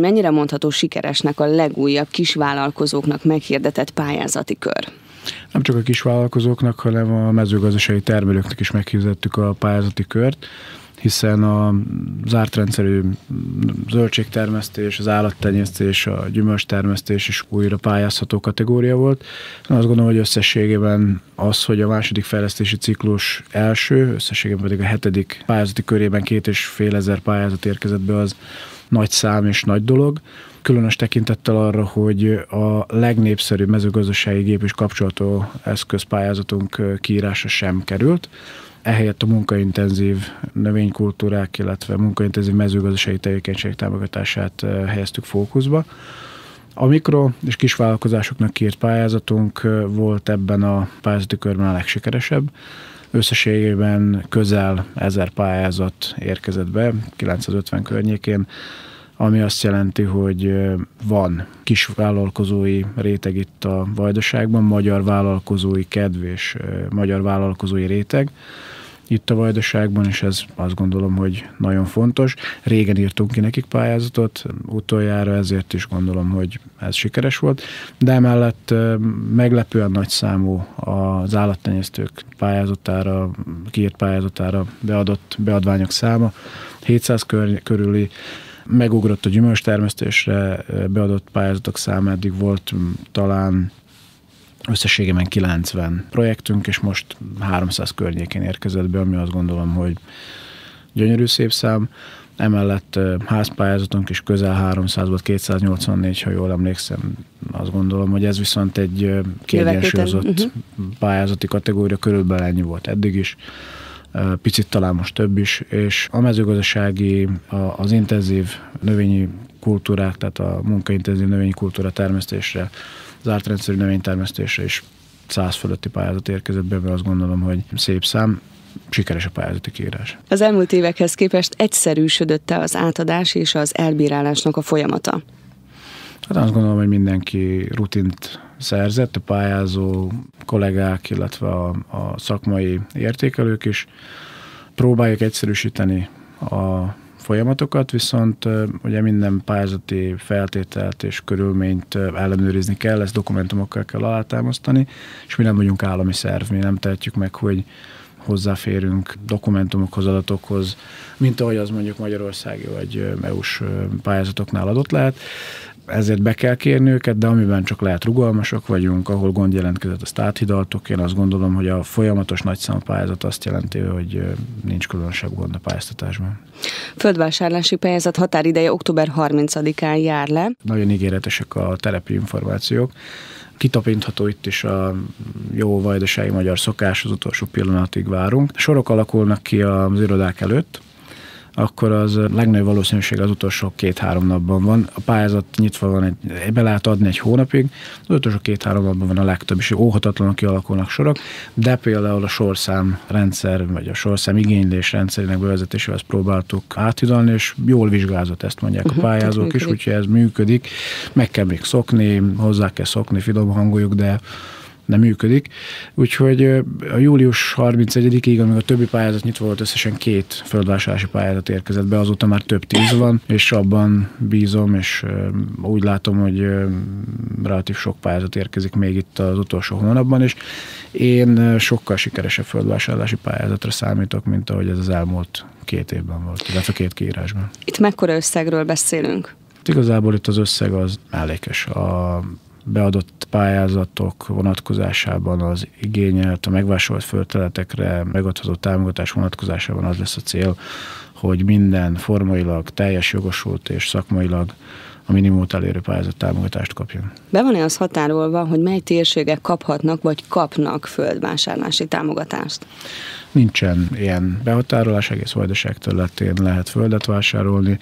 Mennyire mondható sikeresnek a legújabb kisvállalkozóknak meghirdetett pályázati kör? Nem csak a kisvállalkozóknak, hanem a mezőgazdasági termelőknek is meghirdetjük a pályázati kört hiszen a zárt rendszerű zöldségtermesztés, az állattenyésztés, a gyümölcstermesztés is újra pályázható kategória volt. Én azt gondolom, hogy összességében az, hogy a második fejlesztési ciklus első, összességében pedig a hetedik pályázati körében két és fél ezer pályázat érkezett be, az nagy szám és nagy dolog. Különös tekintettel arra, hogy a legnépszerűbb mezőgazdasági gép és kapcsolató eszközpályázatunk kiírása sem került ehelyett a munkaintenzív növénykultúrák, illetve munkaintenzív mezőgazdasági tevékenység támogatását helyeztük fókuszba. A mikro és kisvállalkozásoknak kiírt pályázatunk volt ebben a pályázati körben a legsikeresebb. Összességében közel ezer pályázat érkezett be, 950 környékén, ami azt jelenti, hogy van kis vállalkozói réteg itt a Vajdaságban, magyar vállalkozói kedv és magyar vállalkozói réteg, itt a Vajdaságban, és ez azt gondolom, hogy nagyon fontos. Régen írtunk ki nekik pályázatot, utoljára ezért is gondolom, hogy ez sikeres volt, de emellett meglepően nagy számú az állattenyésztők pályázatára, kiírt pályázatára beadott beadványok száma, 700 kör, körüli, megugrott a gyümölcstermesztésre beadott pályázatok száma, eddig volt talán Összességében 90 projektünk, és most 300 környékén érkezett be, ami azt gondolom, hogy gyönyörű szép szám. Emellett házpályázatunk is közel 300 volt, 284, ha jól emlékszem. Azt gondolom, hogy ez viszont egy kiegyensúlyozott uh-huh. pályázati kategória, körülbelül ennyi volt eddig is picit talán most több is, és a mezőgazdasági, az intenzív növényi kultúrák, tehát a munkaintenzív növényi kultúra termesztésre zárt rendszerű növénytermesztésre is 100 fölötti pályázat érkezett be, mert azt gondolom, hogy szép szám sikeres a pályázati kiírás. Az elmúlt évekhez képest egyszerűsödött az átadás és az elbírálásnak a folyamata? Hát azt gondolom, hogy mindenki rutint szerzett, a pályázó kollégák, illetve a, a szakmai értékelők is próbálják egyszerűsíteni a folyamatokat, viszont ugye minden pályázati feltételt és körülményt ellenőrizni kell, ezt dokumentumokkal kell alátámasztani, és mi nem vagyunk állami szerv, mi nem tehetjük meg, hogy hozzáférünk dokumentumokhoz, adatokhoz, mint ahogy az mondjuk Magyarországi vagy EU-s pályázatoknál adott lehet ezért be kell kérni őket, de amiben csak lehet rugalmasak vagyunk, ahol gond jelentkezett, azt áthidaltuk. Én azt gondolom, hogy a folyamatos nagyszámú pályázat azt jelenti, hogy nincs különösebb gond a pályáztatásban. Földvásárlási pályázat határideje október 30-án jár le. Nagyon ígéretesek a terepi információk kitapintható itt is a jó vajdasági magyar szokás, az utolsó pillanatig várunk. Sorok alakulnak ki az irodák előtt, akkor az legnagyobb valószínűség az utolsó két-három napban van. A pályázat nyitva van, egy, be lehet adni egy hónapig, az utolsó két-három napban van a legtöbb, és óhatatlanul kialakulnak sorok, de például a sorszám rendszer, vagy a sorszám igénylés rendszerének bevezetésével ezt próbáltuk átidalni, és jól vizsgázott, ezt mondják uh-huh, a mhm, pályázók is, úgyhogy ez működik. Meg kell még szokni, hozzá kell szokni, finom hangoljuk, de nem működik. Úgyhogy a július 31-ig, amíg a többi pályázat nyitva volt, összesen két földvásárlási pályázat érkezett be, azóta már több tíz van, és abban bízom, és úgy látom, hogy relatív sok pályázat érkezik még itt az utolsó hónapban is. Én sokkal sikeresebb földvásárlási pályázatra számítok, mint ahogy ez az elmúlt két évben volt, illetve két kiírásban. Itt mekkora összegről beszélünk? Igazából itt az összeg az mellékes. A beadott pályázatok vonatkozásában az igényelt, a megvásolt földterületekre megadható támogatás vonatkozásában az lesz a cél, hogy minden formailag teljes jogosult és szakmailag a minimumot elérő pályázat támogatást kapjon. Be van-e az határolva, hogy mely térségek kaphatnak vagy kapnak földvásárlási támogatást? Nincsen ilyen behatárolás, egész vajdaság területén lehet földet vásárolni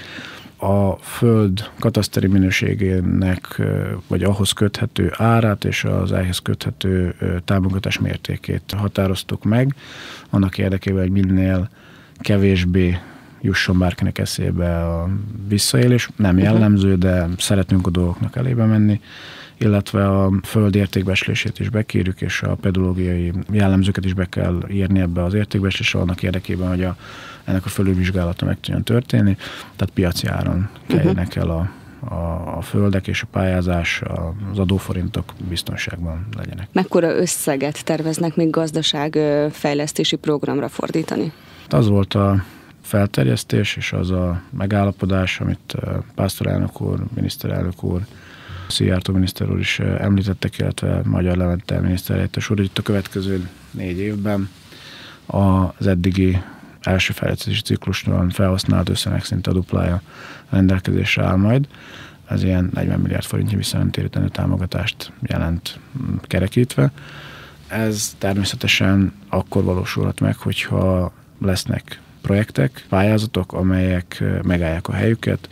a föld kataszteri minőségének, vagy ahhoz köthető árát és az ehhez köthető támogatás mértékét határoztuk meg, annak érdekében, hogy minél kevésbé jusson bárkinek eszébe a visszaélés. Nem mhm. jellemző, de szeretünk a dolgoknak elébe menni illetve a föld értékbeslését is bekérjük, és a pedológiai jellemzőket is be kell írni ebbe az értékbeslésre annak érdekében, hogy a ennek a fölülvizsgálata meg tudjon történni, tehát piaci áron kerülnek el a a, a földek és a pályázás, az adóforintok biztonságban legyenek. Mekkora összeget terveznek még gazdaságfejlesztési programra fordítani? Az volt a felterjesztés és az a megállapodás, amit Pásztor elnök úr, miniszterelnök úr, Szijjártó miniszter úr is említettek, illetve Magyar Levente miniszterhelyettes úr, hogy itt a következő négy évben az eddigi első fejlesztési ciklusban felhasznált összenek szinte a duplája rendelkezésre áll majd. Ez ilyen 40 milliárd forintnyi visszanemtérítendő támogatást jelent kerekítve. Ez természetesen akkor valósulhat meg, hogyha lesznek projektek, pályázatok, amelyek megállják a helyüket.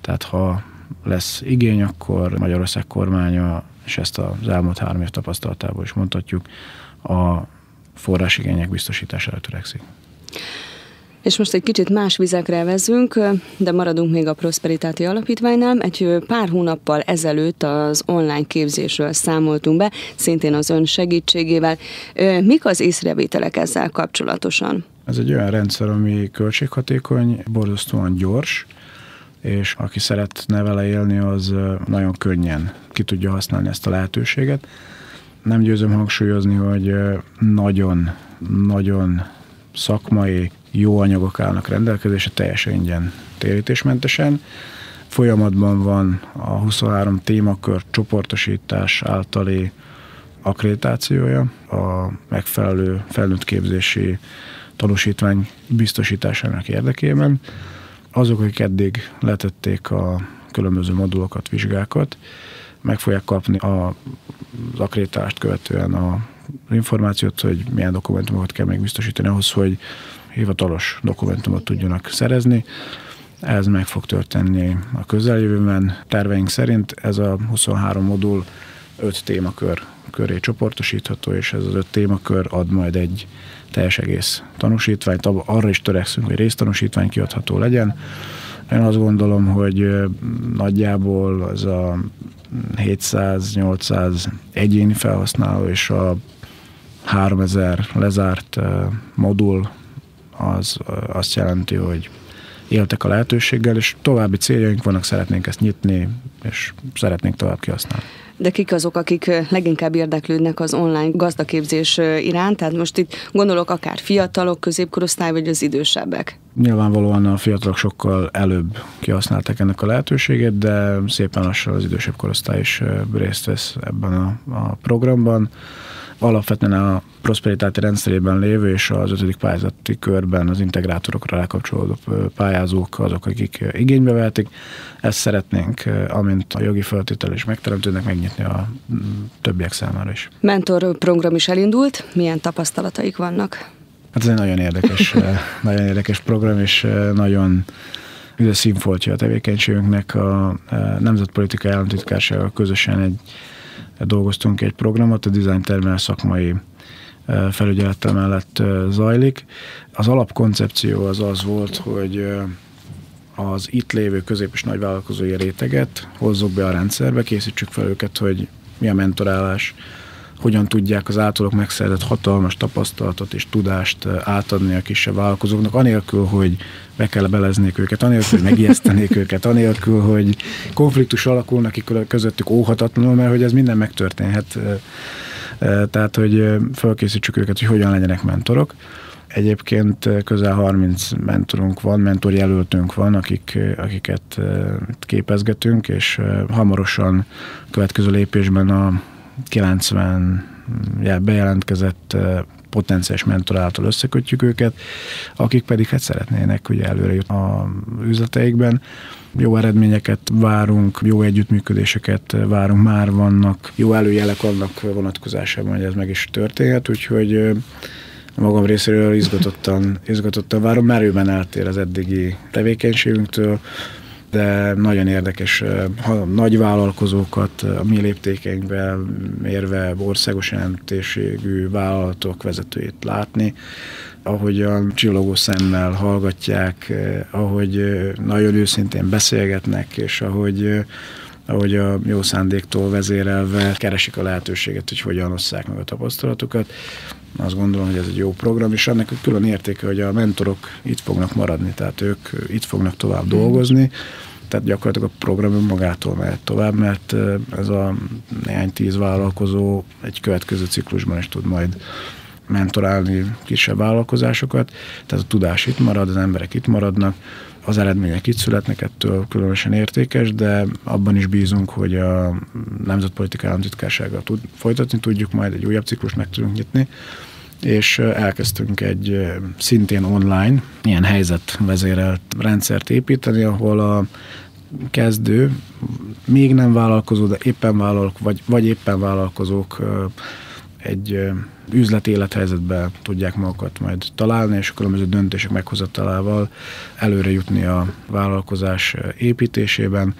Tehát ha lesz igény, akkor Magyarország kormánya, és ezt az elmúlt három év tapasztalatából is mondhatjuk, a forrásigények biztosítására törekszik. És most egy kicsit más vizekre vezünk, de maradunk még a Prosperitáti Alapítványnál. Egy pár hónappal ezelőtt az online képzésről számoltunk be, szintén az ön segítségével. Mik az észrevételek ezzel kapcsolatosan? Ez egy olyan rendszer, ami költséghatékony, borzasztóan gyors, és aki szeretne vele élni, az nagyon könnyen ki tudja használni ezt a lehetőséget. Nem győzöm hangsúlyozni, hogy nagyon, nagyon szakmai, jó anyagok állnak rendelkezésre, teljesen ingyen térítésmentesen. Folyamatban van a 23 témakör csoportosítás általi akkreditációja, a megfelelő felnőttképzési tanúsítvány biztosításának érdekében. Azok, akik eddig letették a különböző modulokat, vizsgákat, meg fogják kapni a, az akrétást követően a információt, hogy milyen dokumentumokat kell még biztosítani ahhoz, hogy hivatalos dokumentumot tudjanak szerezni. Ez meg fog történni a közeljövőben. Terveink szerint ez a 23 modul 5 témakör köré csoportosítható, és ez az öt témakör ad majd egy teljes egész tanúsítványt. Arra is törekszünk, hogy résztanúsítvány kiadható legyen. Én azt gondolom, hogy nagyjából az a 700-800 egyéni felhasználó és a 3000 lezárt modul az azt jelenti, hogy éltek a lehetőséggel, és további céljaink vannak, szeretnénk ezt nyitni, és szeretnénk tovább kihasználni. De kik azok, akik leginkább érdeklődnek az online gazdaképzés iránt? Tehát most itt gondolok akár fiatalok, középkorosztály, vagy az idősebbek. Nyilvánvalóan a fiatalok sokkal előbb kihasználták ennek a lehetőséget, de szépen lassan az idősebb korosztály is részt vesz ebben a, a programban alapvetően a prosperitáti rendszerében lévő és az ötödik pályázati körben az integrátorokra rákapcsolódó pályázók azok, akik igénybe vehetik. Ezt szeretnénk, amint a jogi feltétel is megteremtődnek, megnyitni a többiek számára is. Mentor program is elindult, milyen tapasztalataik vannak? Hát ez egy nagyon érdekes, nagyon érdekes program, és nagyon üde színfoltja a tevékenységünknek. A Nemzetpolitikai Államtitkársággal közösen egy dolgoztunk egy programot, a Design Terminal szakmai felügyelettel mellett zajlik. Az alapkoncepció az az volt, hogy az itt lévő közép- és nagyvállalkozói réteget hozzuk be a rendszerbe, készítsük fel őket, hogy mi a mentorálás, hogyan tudják az általuk megszerzett hatalmas tapasztalatot és tudást átadni a kisebb vállalkozóknak, anélkül, hogy be kell beleznék őket, anélkül, hogy megijesztenék őket, anélkül, hogy konfliktus alakulnak ki közöttük óhatatlanul, mert hogy ez minden megtörténhet. Tehát, hogy felkészítsük őket, hogy hogyan legyenek mentorok. Egyébként közel 30 mentorunk van, mentorjelöltünk van, akik, akiket képezgetünk, és hamarosan következő lépésben a 90 bejelentkezett potenciális mentor által összekötjük őket, akik pedig hát szeretnének ugye előre jutni a üzleteikben. Jó eredményeket várunk, jó együttműködéseket várunk, már vannak, jó előjelek annak vonatkozásában, hogy ez meg is történhet, úgyhogy magam részéről izgatottan, izgatottan várom, merőben eltér az eddigi tevékenységünktől, de nagyon érdekes ha nagy vállalkozókat a mi léptékeinkbe mérve országos jelentőségű vállalatok vezetőjét látni, ahogy a csillogó szemmel hallgatják, ahogy nagyon őszintén beszélgetnek, és ahogy ahogy a jó szándéktól vezérelve keresik a lehetőséget, hogy hogyan osszák meg a tapasztalatukat. Azt gondolom, hogy ez egy jó program, és ennek külön értéke, hogy a mentorok itt fognak maradni, tehát ők itt fognak tovább dolgozni, tehát gyakorlatilag a program magától mehet tovább, mert ez a néhány tíz vállalkozó egy következő ciklusban is tud majd mentorálni kisebb vállalkozásokat, tehát a tudás itt marad, az emberek itt maradnak, az eredmények itt születnek, ettől különösen értékes, de abban is bízunk, hogy a Nemzetpolitikai Államtitkársággal tud, folytatni tudjuk, majd egy újabb ciklus meg tudunk nyitni, és elkezdtünk egy szintén online ilyen helyzetvezérelt rendszert építeni, ahol a kezdő, még nem vállalkozó, de éppen vállalkozók, vagy, vagy éppen vállalkozók egy üzleti élethelyzetben tudják magukat majd találni, és a különböző döntések meghozatalával előre jutni a vállalkozás építésében,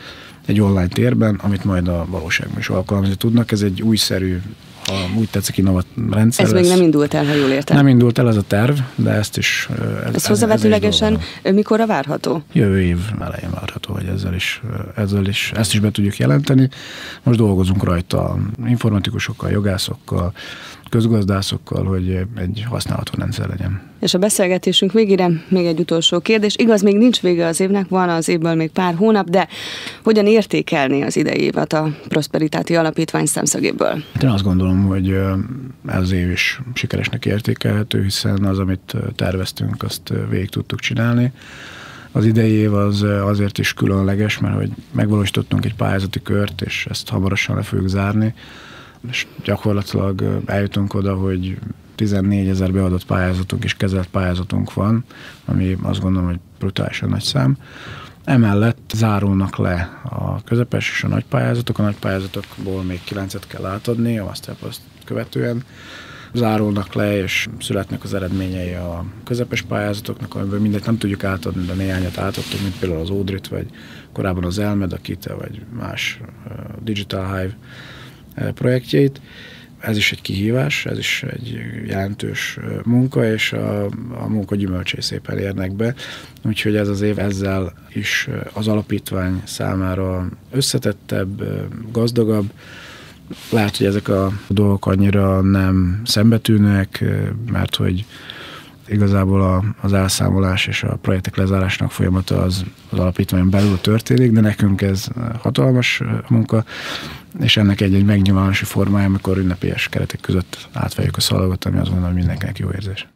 egy online térben, amit majd a valóságban is alkalmazni tudnak. Ez egy újszerű ha úgy tetszik, innovat rendszer. Ez még nem indult el, ha jól értem. Nem indult el ez a terv, de ezt is... Ez, ez hozzávetőlegesen mikorra várható? Jövő év elején várható, hogy ezzel is, ezzel is, ezt is be tudjuk jelenteni. Most dolgozunk rajta informatikusokkal, jogászokkal, közgazdászokkal, hogy egy használható rendszer legyen. És a beszélgetésünk végére még egy utolsó kérdés. Igaz, még nincs vége az évnek, van az évből még pár hónap, de hogyan értékelni az idei évet a Prosperitáti Alapítvány szemszögéből? Hát én azt gondolom, hogy ez az év is sikeresnek értékelhető, hiszen az, amit terveztünk, azt végig tudtuk csinálni. Az idei év az azért is különleges, mert hogy megvalósítottunk egy pályázati kört, és ezt hamarosan le fogjuk zárni és gyakorlatilag eljutunk oda, hogy 14 ezer beadott pályázatunk és kezelt pályázatunk van, ami azt gondolom, hogy brutálisan nagy szám. Emellett zárulnak le a közepes és a nagy pályázatok. A nagy pályázatokból még 9-et kell átadni, a Masterpost követően zárulnak le, és születnek az eredményei a közepes pályázatoknak, amiből mindegy nem tudjuk átadni, de néhányat átadtunk, mint például az Audrit, vagy korábban az Elmed, a Kite, vagy más Digital Hive projektjeit. Ez is egy kihívás, ez is egy jelentős munka, és a, a munka gyümölcsé szépen érnek be. Úgyhogy ez az év ezzel is az alapítvány számára összetettebb, gazdagabb, lehet, hogy ezek a dolgok annyira nem szembetűnőek, mert hogy igazából a, az elszámolás és a projektek lezárásnak folyamata az, az alapítványon belül történik, de nekünk ez hatalmas munka, és ennek egy-egy megnyilvánulási formája, amikor ünnepélyes keretek között átveljük a szalagot, ami azt gondolom, hogy mindenkinek jó érzés.